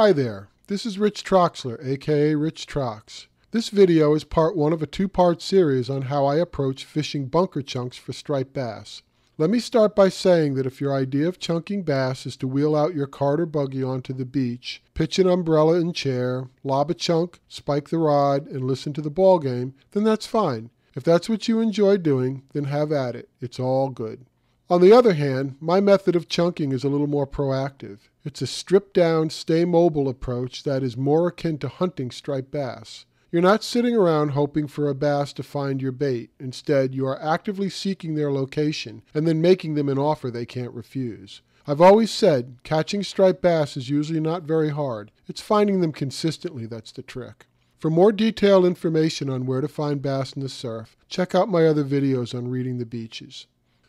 Hi there, this is Rich Troxler, aka Rich Trox. This video is part one of a two-part series on how I approach fishing bunker chunks for striped bass. Let me start by saying that if your idea of chunking bass is to wheel out your cart or buggy onto the beach, pitch an umbrella and chair, lob a chunk, spike the rod, and listen to the ball game, then that's fine. If that's what you enjoy doing, then have at it. It's all good. On the other hand, my method of chunking is a little more proactive. It's a stripped down, stay mobile approach that is more akin to hunting striped bass. You're not sitting around hoping for a bass to find your bait. Instead, you are actively seeking their location and then making them an offer they can't refuse. I've always said catching striped bass is usually not very hard. It's finding them consistently that's the trick. For more detailed information on where to find bass in the surf, check out my other videos on reading the beaches.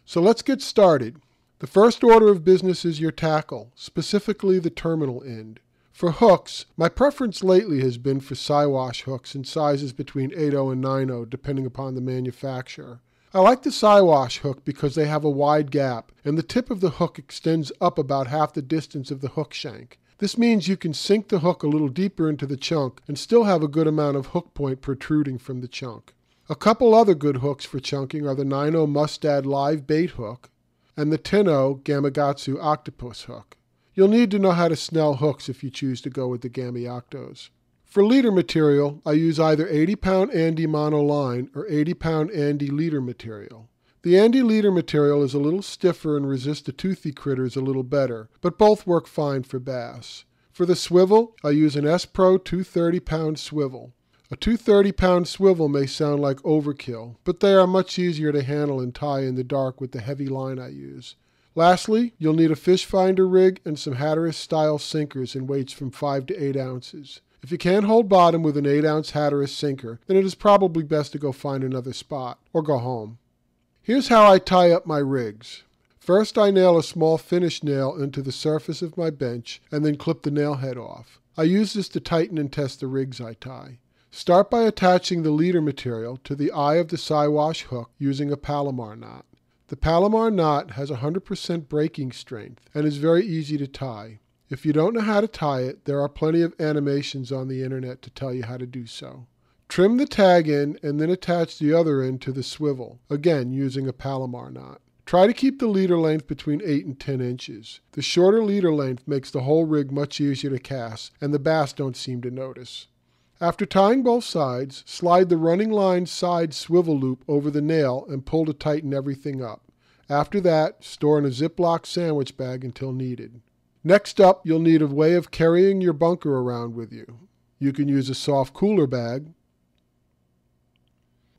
So let's get started. The first order of business is your tackle, specifically the terminal end. For hooks, my preference lately has been for Siwash hooks in sizes between 8.0 and 9.0 depending upon the manufacturer. I like the Siwash hook because they have a wide gap and the tip of the hook extends up about half the distance of the hook shank. This means you can sink the hook a little deeper into the chunk and still have a good amount of hook point protruding from the chunk. A couple other good hooks for chunking are the 9.0 Mustad live bait hook and the 10.0 Gamakatsu octopus hook. You'll need to know how to snell hooks if you choose to go with the Gamakatsus. For leader material, I use either 80 pound Ande mono line or 80 pound Ande leader material. The Ande leader material is a little stiffer and resists the toothy critters a little better, but both work fine for bass. For the swivel, I use an SPRO 230 pound swivel. A 230 pound swivel may sound like overkill, but they are much easier to handle and tie in the dark with the heavy line I use. Lastly, you'll need a fish finder rig and some Hatteras style sinkers in weights from 5 to 8 ounces. If you can't hold bottom with an 8 ounce Hatteras sinker, then it is probably best to go find another spot, or go home. Here's how I tie up my rigs. First I nail a small finish nail into the surface of my bench and then clip the nail head off. I use this to tighten and test the rigs I tie. Start by attaching the leader material to the eye of the Siwash hook using a Palomar knot. The Palomar knot has 100% breaking strength and is very easy to tie. If you don't know how to tie it, there are plenty of animations on the internet to tell you how to do so. Trim the tag end and then attach the other end to the swivel, again using a Palomar knot. Try to keep the leader length between 8 and 10 inches. The shorter leader length makes the whole rig much easier to cast, and the bass don't seem to notice. After tying both sides, slide the running line side swivel loop over the nail and pull to tighten everything up. After that, store in a Ziploc sandwich bag until needed. Next up, you'll need a way of carrying your bunker around with you. You can use a soft cooler bag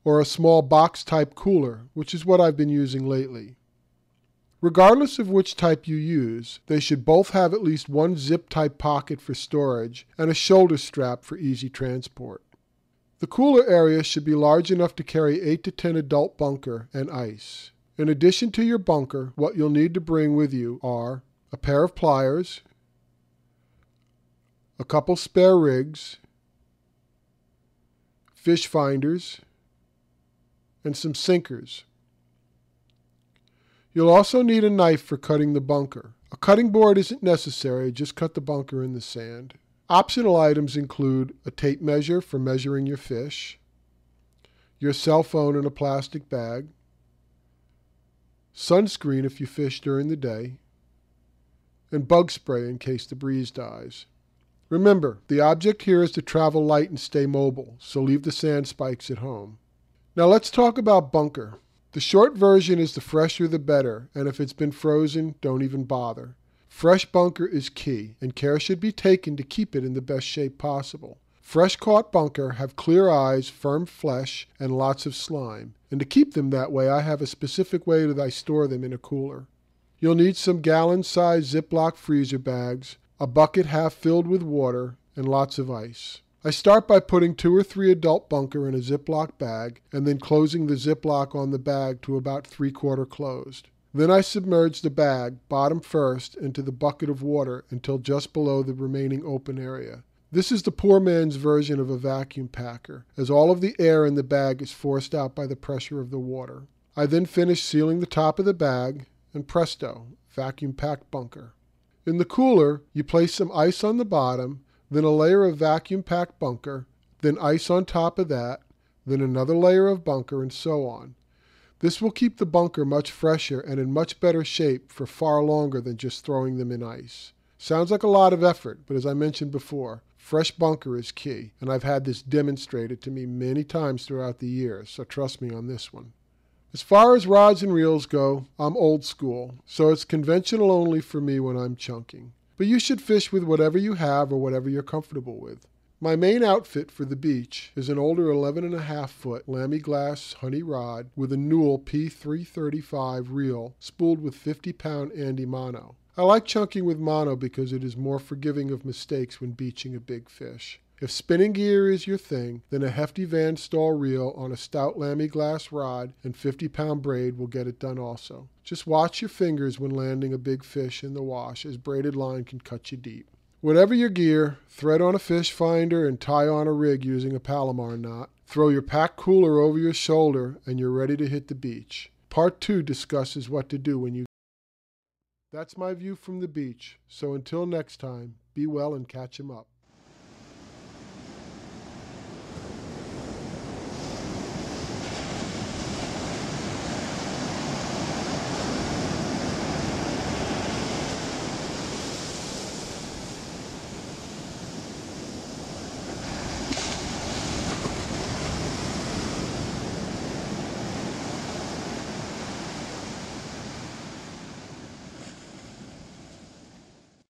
or a small box type cooler, which is what I've been using lately. Regardless of which type you use, they should both have at least one zip type pocket for storage and a shoulder strap for easy transport. The cooler area should be large enough to carry 8 to 10 adult bunker and ice. In addition to your bunker, what you'll need to bring with you are a pair of pliers, a couple spare rigs, fish finders, and some sinkers. You'll also need a knife for cutting the bunker. A cutting board isn't necessary, just cut the bunker in the sand. Optional items include a tape measure for measuring your fish, your cell phone in a plastic bag, sunscreen if you fish during the day, and bug spray in case the breeze dies. Remember, the object here is to travel light and stay mobile, so leave the sand spikes at home. Now let's talk about bunker. The short version is the fresher the better, and if it's been frozen, don't even bother. Fresh bunker is key, and care should be taken to keep it in the best shape possible. Fresh caught bunker have clear eyes, firm flesh, and lots of slime. And to keep them that way, I have a specific way that I store them in a cooler. You'll need some gallon-sized Ziploc freezer bags, a bucket half filled with water, and lots of ice. I start by putting two or three adult bunker in a Ziploc bag and then closing the Ziploc on the bag to about three quarter closed. Then I submerge the bag, bottom first, into the bucket of water until just below the remaining open area. This is the poor man's version of a vacuum packer, as all of the air in the bag is forced out by the pressure of the water. I then finish sealing the top of the bag, and presto, vacuum packed bunker. In the cooler, you place some ice on the bottom, then a layer of vacuum packed bunker, then ice on top of that, then another layer of bunker, and so on. This will keep the bunker much fresher and in much better shape for far longer than just throwing them in ice. Sounds like a lot of effort, but as I mentioned before, fresh bunker is key, and I've had this demonstrated to me many times throughout the years, so trust me on this one. As far as rods and reels go, I'm old school, so it's conventional only for me when I'm chunking. But you should fish with whatever you have or whatever you're comfortable with. My main outfit for the beach is an older 11 and a half foot Lamiglas honey rod with a Newell P335 reel spooled with 50 pound Ande mono. I like chunking with mono because it is more forgiving of mistakes when beaching a big fish. If spinning gear is your thing, then a hefty Van Staal reel on a stout Lamiglas rod and 50 pound braid will get it done also. Just watch your fingers when landing a big fish in the wash as braided line can cut you deep. Whatever your gear, thread on a fish finder and tie on a rig using a Palomar knot. Throw your pack cooler over your shoulder and you're ready to hit the beach. Part 2 discusses what to do when you That's my view from the beach. So until next time, be well and catch 'em up.